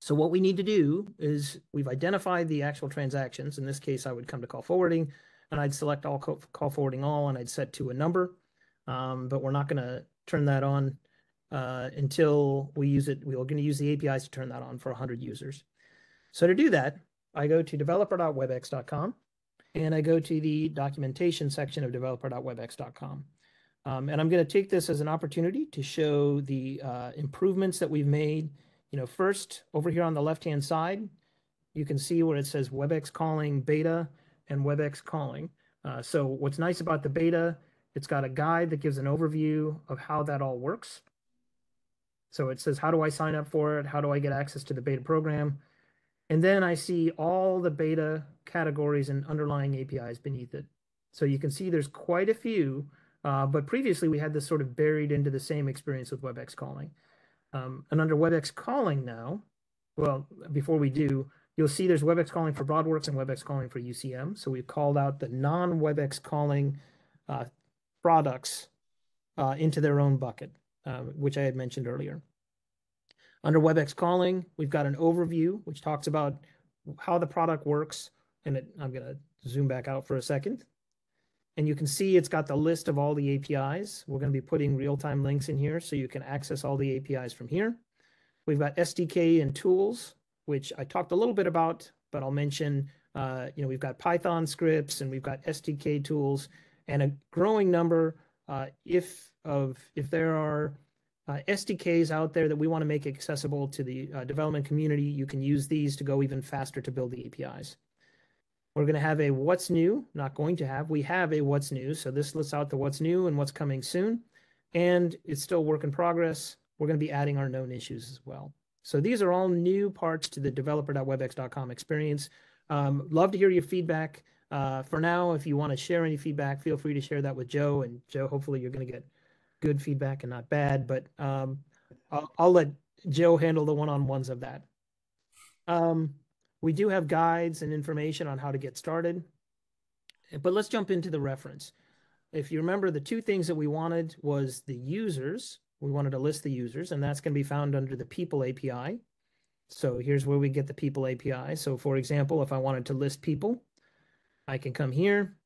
So what we need to do is we've identified the actual transactions. In this case, I would come to call forwarding and I'd select all call forwarding all and I'd set to a number. Um, but we're not going to turn that on uh, until we use it. We're going to use the APIs to turn that on for 100 users. So to do that, I go to developer.webex.com and I go to the documentation section of developer.webex.com. Um, and I'm going to take this as an opportunity to show the uh, improvements that we've made. You know, first over here on the left-hand side, you can see where it says WebEx calling beta and WebEx calling. Uh, so what's nice about the beta, it's got a guide that gives an overview of how that all works. So it says, how do I sign up for it? How do I get access to the beta program? And then I see all the beta categories and underlying APIs beneath it. So you can see there's quite a few uh, but previously, we had this sort of buried into the same experience with WebEx calling. Um, and under WebEx calling now, well, before we do, you'll see there's WebEx calling for BroadWorks and WebEx calling for UCM. So we've called out the non-WebEx calling uh, products uh, into their own bucket, uh, which I had mentioned earlier. Under WebEx calling, we've got an overview, which talks about how the product works. And it, I'm going to zoom back out for a second. And you can see it's got the list of all the APIs. We're going to be putting real-time links in here so you can access all the APIs from here. We've got SDK and tools, which I talked a little bit about, but I'll mention, uh, you know, we've got Python scripts and we've got SDK tools and a growing number, uh, if of if there are uh, SDKs out there that we want to make accessible to the uh, development community, you can use these to go even faster to build the APIs. We're going to have a what's new, not going to have. We have a what's new. So this lists out the what's new and what's coming soon. And it's still work in progress. We're going to be adding our known issues as well. So these are all new parts to the developer.webex.com experience. Um, love to hear your feedback. Uh, for now, if you want to share any feedback, feel free to share that with Joe. And Joe, hopefully, you're going to get good feedback and not bad. But um, I'll, I'll let Joe handle the one-on-ones of that. Um, we do have guides and information on how to get started. But let's jump into the reference. If you remember, the two things that we wanted was the users. We wanted to list the users, and that's going to be found under the people API. So here's where we get the people API. So for example, if I wanted to list people, I can come here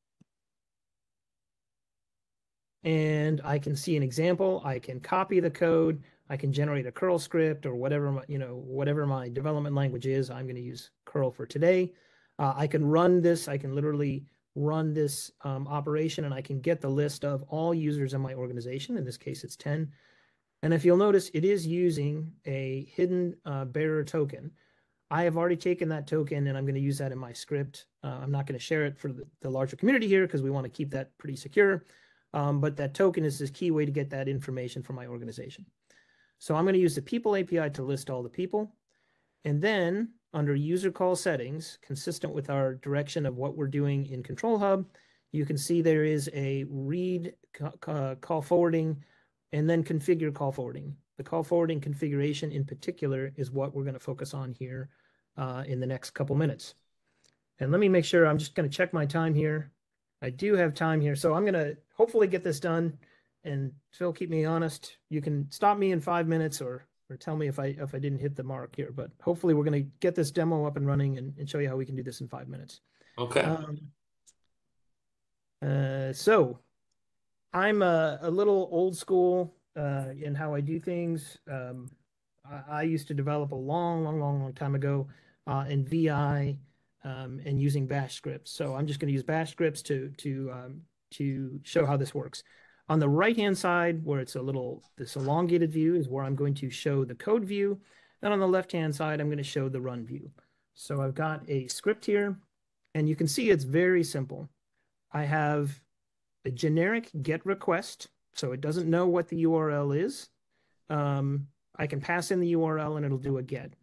and I can see an example. I can copy the code. I can generate a curl script or whatever my, you know, whatever my development language is. I'm going to use curl for today. Uh, I can run this. I can literally run this um, operation and I can get the list of all users in my organization. In this case, it's 10. And if you'll notice, it is using a hidden uh, bearer token. I have already taken that token and I'm going to use that in my script. Uh, I'm not going to share it for the, the larger community here because we want to keep that pretty secure. Um, but that token is this key way to get that information from my organization. So I'm going to use the people API to list all the people. And then under user call settings, consistent with our direction of what we're doing in Control Hub, you can see there is a read call forwarding and then configure call forwarding. The call forwarding configuration in particular is what we're going to focus on here uh, in the next couple minutes. And let me make sure I'm just going to check my time here. I do have time here, so I'm going to hopefully get this done. And Phil, keep me honest. You can stop me in five minutes or or tell me if I if I didn't hit the mark here. But hopefully, we're going to get this demo up and running and, and show you how we can do this in five minutes. Okay. Um, uh, so I'm a, a little old school uh, in how I do things. Um, I, I, used to develop a long, long, long, long time ago uh, in VI um, and using Bash scripts. So I'm just going to use Bash scripts to to um, to show how this works. On the right hand side, where it's a little this elongated view, is where I'm going to show the code view. Then on the left hand side, I'm going to show the run view. So I've got a script here, and you can see it's very simple. I have a generic get request, so it doesn't know what the URL is. Um, I can pass in the URL and it'll do a get.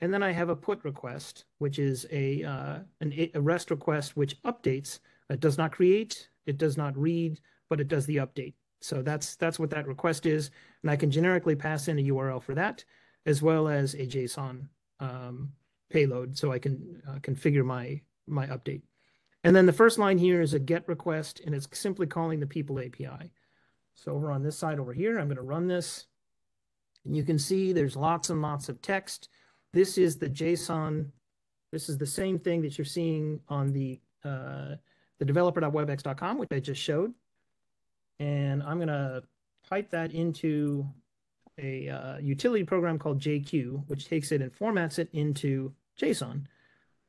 And then I have a put request, which is a, uh, an, a REST request which updates. It does not create, it does not read, but it does the update. So that's that's what that request is, and I can generically pass in a URL for that, as well as a JSON um, payload, so I can uh, configure my my update. And then the first line here is a GET request, and it's simply calling the people API. So over on this side over here, I'm going to run this. And you can see there's lots and lots of text. This is the JSON. This is the same thing that you're seeing on the uh, the developer.webex.com, which I just showed. And I'm going to pipe that into a uh, utility program called JQ, which takes it and formats it into JSON.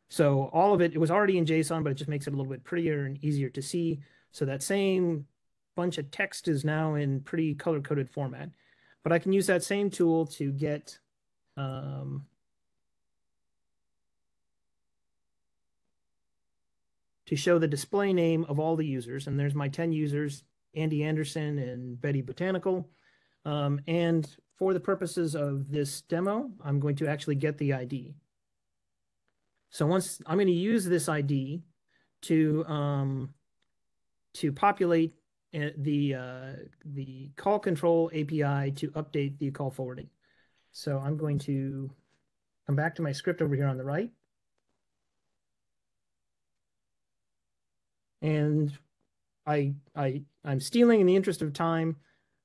So all of it, it was already in JSON, but it just makes it a little bit prettier and easier to see. So that same bunch of text is now in pretty color-coded format. But I can use that same tool to get um, to show the display name of all the users. And there's my 10 users, Andy Anderson and Betty Botanical. Um, and for the purposes of this demo, I'm going to actually get the ID. So once I'm going to use this ID to um, to populate uh, the uh, the call control API to update the call forwarding. So I'm going to come back to my script over here on the right. And I, I, I'm stealing in the interest of time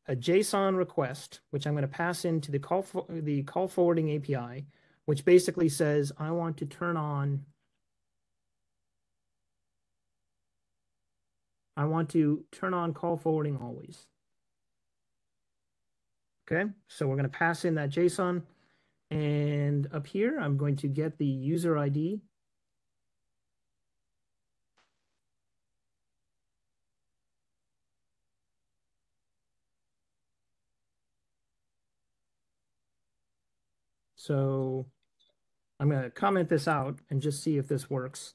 a JSON request, which I'm going to pass into the call, the call forwarding API which basically says I want to turn on, I want to turn on call forwarding always. Okay, so we're going to pass in that JSON. And up here, I'm going to get the user ID. So I'm going to comment this out and just see if this works.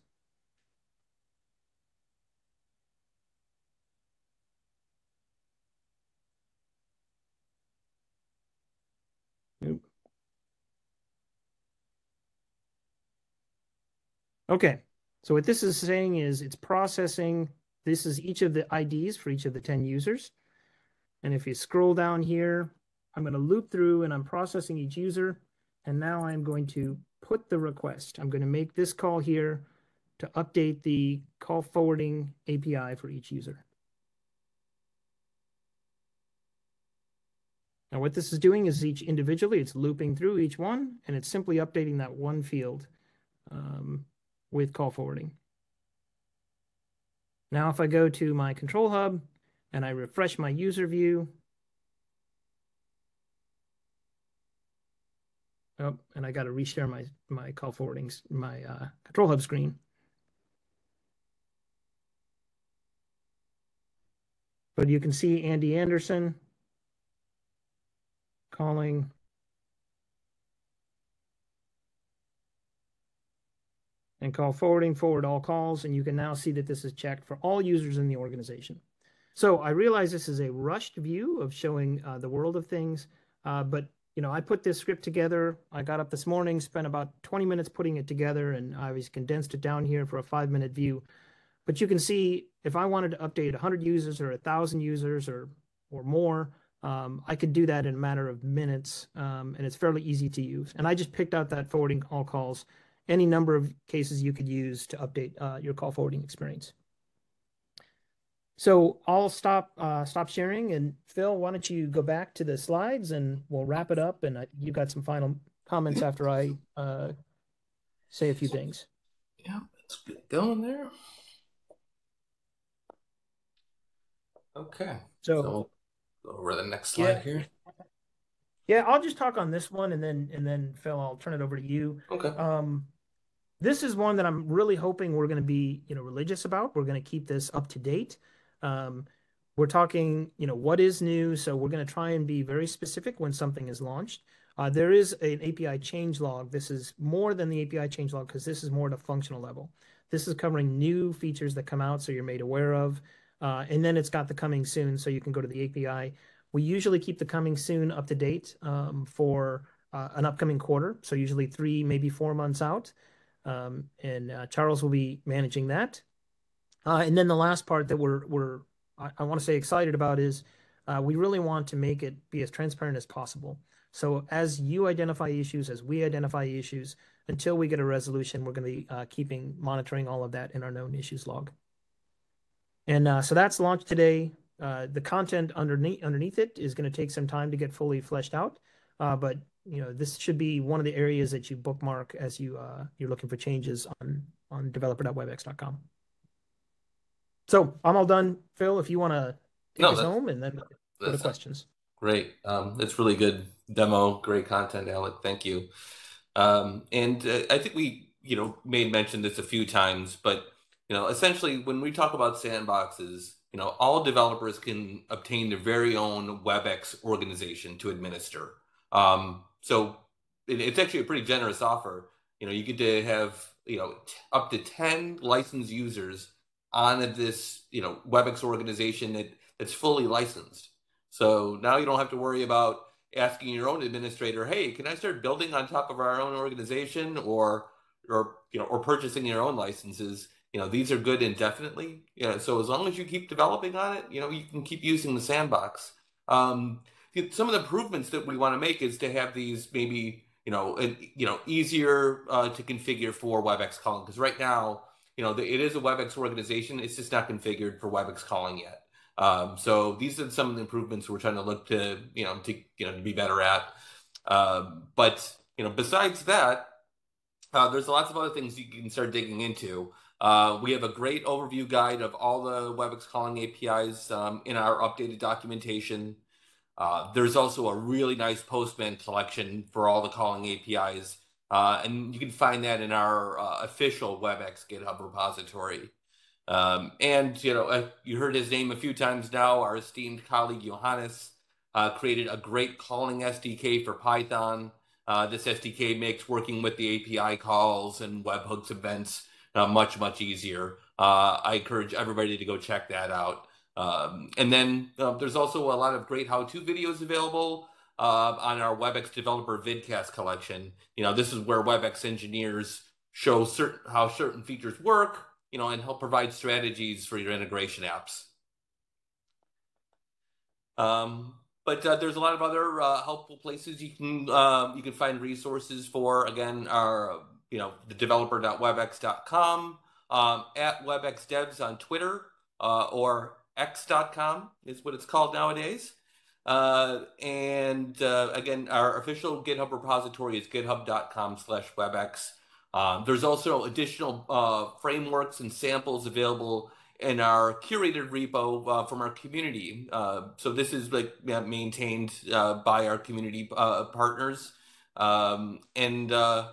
Okay, So what this is saying is it's processing, this is each of the IDs for each of the 10 users. And if you scroll down here, I'm going to loop through and I'm processing each user. And now I'm going to put the request. I'm going to make this call here to update the call forwarding API for each user. Now what this is doing is each individually, it's looping through each one and it's simply updating that one field um, with call forwarding. Now if I go to my control hub and I refresh my user view, Oh, and I got to reshare my my call forwarding my uh, control hub screen. But you can see Andy Anderson calling. And call forwarding, forward all calls, and you can now see that this is checked for all users in the organization. So I realize this is a rushed view of showing uh, the world of things, uh, but you know, I put this script together. I got up this morning, spent about 20 minutes putting it together, and I was condensed it down here for a five minute view. But you can see if I wanted to update 100 users or 1,000 users or or more, um, I could do that in a matter of minutes, um, and it's fairly easy to use. And I just picked out that forwarding all calls, any number of cases you could use to update uh, your call forwarding experience. So I'll stop uh, stop sharing, and Phil, why don't you go back to the slides, and we'll wrap it up. And I, you got some final comments after I uh, say a few things. Yeah, let's get going there. Okay. So, so we'll go over the next slide yeah, here. Yeah, I'll just talk on this one, and then and then Phil, I'll turn it over to you. Okay. Um, this is one that I'm really hoping we're going to be, you know, religious about. We're going to keep this up to date. Um, we're talking, you know, what is new. So we're going to try and be very specific when something is launched. Uh, there is an API change log. This is more than the API change log because this is more at a functional level. This is covering new features that come out so you're made aware of. Uh, and then it's got the coming soon so you can go to the API. We usually keep the coming soon up to date um, for uh, an upcoming quarter. So usually three, maybe four months out. Um, and uh, Charles will be managing that. Uh, and then the last part that we're we're I, I want to say excited about is uh, we really want to make it be as transparent as possible. So as you identify issues, as we identify issues, until we get a resolution, we're going to be uh, keeping monitoring all of that in our known issues log. And uh, so that's launched today. Uh, the content underneath underneath it is going to take some time to get fully fleshed out, uh, but you know this should be one of the areas that you bookmark as you you're looking for changes on on developer.webex.com. So I'm all done. Phil, if you want to take No, us home and then go to questions. great. Um, it's really good demo, great content, Alec. Thank you. Um, and uh, I think we, you know, made mention this a few times, but you know, essentially when we talk about sandboxes, you know, all developers can obtain their very own WebEx organization to administer. Um, so it, it's actually a pretty generous offer. You know, you get to have, you know, t- up to 10 licensed users on this, you know, WebEx organization that, that's fully licensed. So now you don't have to worry about asking your own administrator, "Hey, can I start building on top of our own organization or or you know, or purchasing your own licenses?" You know, these are good indefinitely. You know, so as long as you keep developing on it, you know, you can keep using the sandbox. Um, some of the improvements that we want to make is to have these maybe you know, you know, easier uh, to configure for WebEx calling because right now you know, it is a WebEx organization. It's just not configured for WebEx calling yet. Um, so these are some of the improvements we're trying to look to, you know, to you know to be better at. Um, but you know, besides that, uh, there's lots of other things you can start digging into. Uh, we have a great overview guide of all the WebEx calling APIs um, in our updated documentation. Uh, there's also a really nice Postman collection for all the calling APIs uh, and you can find that in our uh, official WebEx GitHub repository. Um, and you know, uh, you heard his name a few times now. Our esteemed colleague Johannes uh, created a great calling SDK for Python. Uh, this SDK makes working with the API calls and webhooks events uh, much much easier. I encourage everybody to go check that out. Um, and then there's also a lot of great how-to videos available uh, on our WebEx developer vidcast collection. You know, this is where WebEx engineers show certain how certain features work, you know, and help provide strategies for your integration apps. Um, but uh, there's a lot of other uh, helpful places you can uh, you can find resources for. Again, our you know the developer.webex.com, um, at webexdevs on Twitter, uh, or x.com is what it's called nowadays. Uh, and uh, again, our official GitHub repository is github.com slash webex. Um, there's also additional frameworks and samples available in our curated repo uh, from our community. Uh, so this is like maintained uh, by our community uh, partners, um, and uh,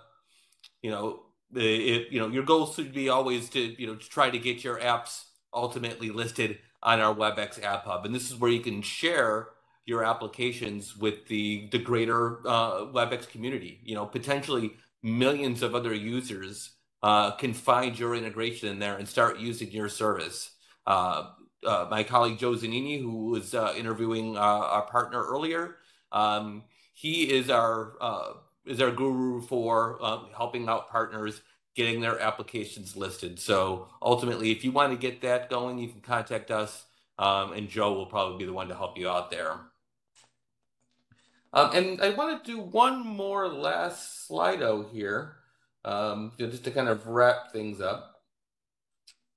you know, it, you know, your goal should be always to you know to try to get your apps ultimately listed on our WebEx App Hub, and this is where you can share your applications with the the greater uh, WebEx community. You know, potentially millions of other users uh, can find your integration in there and start using your service. Uh, uh, my colleague Joe Zanini, who was uh, interviewing uh, our partner earlier, um, he is our is our guru for helping out partners getting their applications listed. So ultimately, if you want to get that going, you can contact us, um, and Joe will probably be the one to help you out there. Um, and I want to do one more last Slido here um, just to kind of wrap things up,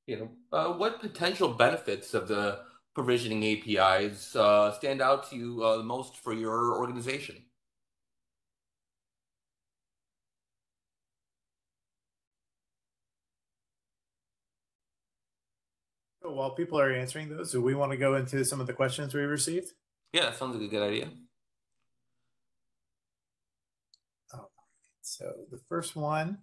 you know, uh, what potential benefits of the provisioning APIs uh, stand out to you uh, the most for your organization? While people are answering those, do we want to go into some of the questions we received? Yeah, that sounds like a good idea. So the first one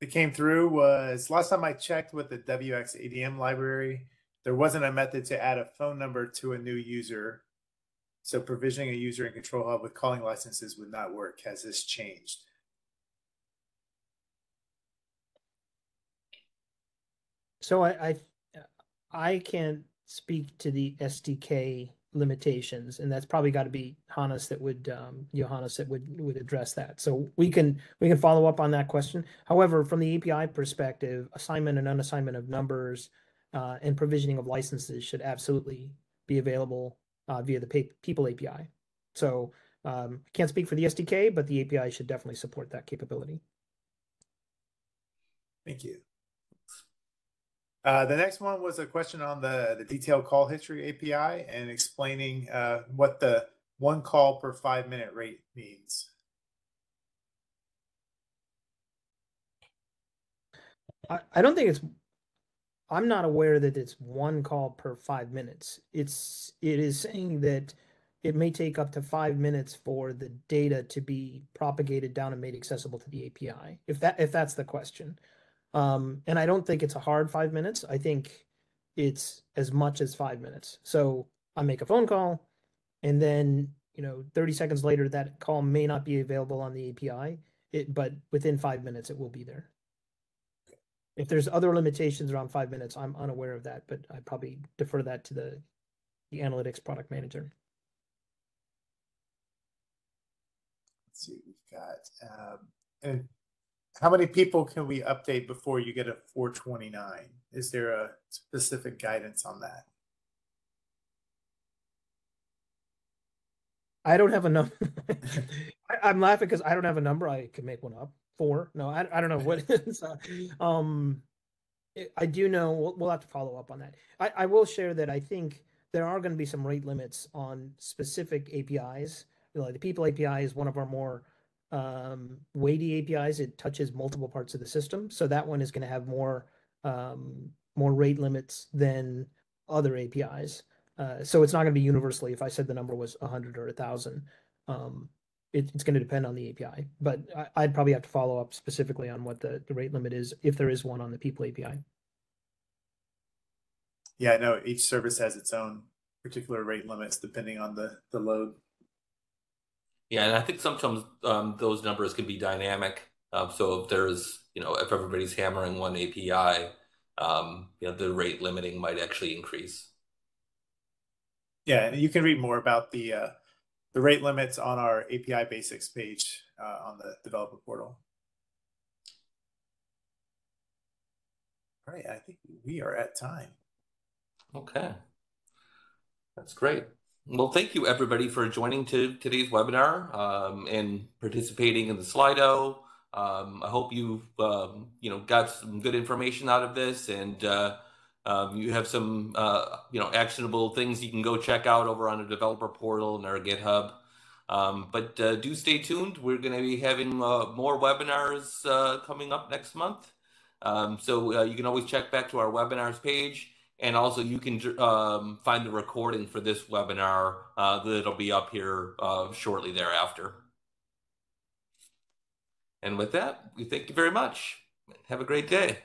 that came through was last time I checked with the WX ADM library, there wasn't a method to add a phone number to a new user. So provisioning a user in Control Hub with calling licenses would not work. Has this changed? So I I, I can't speak to the SDK limitations, and that's probably got to be Hannes that would um, Johannes that would would address that. So we can we can follow up on that question. However, from the API perspective, assignment and unassignment of numbers uh, and provisioning of licenses should absolutely be available uh, via the People API. So um, I can't speak for the SDK, but the API should definitely support that capability. Thank you. Uh, the next one was a question on the, the detailed call history API and explaining uh, what the one call per five minute rate means. I, I don't think it's I'm not aware that it's one call per five minutes. It's it is saying that it may take up to five minutes for the data to be propagated down and made accessible to the API. If that if that's the question. Um, and I don't think it's a hard five minutes. I think it's as much as five minutes. So I make a phone call, and then you know, 30 seconds later, that call may not be available on the API. It, but within five minutes, it will be there. If there's other limitations around five minutes, I'm unaware of that, but I probably defer that to the the analytics product manager. Let's see, we've got um, and how many people can we update before you get a 429? Is there a specific guidance on that? I don't have a number. I, am laughing because I don't have a number. I can make one up. Four? No, I, I don't know what is. Uh, um, I do know we'll, we'll, have to follow up on that. I, I will share that I think there are going to be some rate limits on specific APIs. Know, the People API is one of our more um, weighty APIs. It touches multiple parts of the system, so that one is going to have more um, more rate limits than other APIs. Uh, so it's not going to be universally. If I said the number was 100 or 1,000, um, it, it's going to depend on the API. But I, would probably have to follow up specifically on what the, the rate limit is, if there is one on the People API. Yeah, no, each service has its own particular rate limits depending on the, the load. Yeah, and I think sometimes um, those numbers can be dynamic. Um, so if there's, you know, if everybody's hammering one API, um, you know, the rate limiting might actually increase. Yeah, and you can read more about the uh, the rate limits on our API basics page uh, on the developer portal. All right, I think we are at time. Okay. That's great. Well, thank you everybody for joining to today's webinar um, and participating in the Slido. Um, I hope you've um, you know got some good information out of this and uh, um, you have some uh, you know actionable things you can go check out over on the developer portal and our GitHub. Um, but uh, do stay tuned. We're going to be having uh, more webinars uh, coming up next month. Um, so uh, you can always check back to our webinars page. And also you can um, find the recording for this webinar uh, that'll be up here uh, shortly thereafter. And with that, we thank you very much. Have a great day.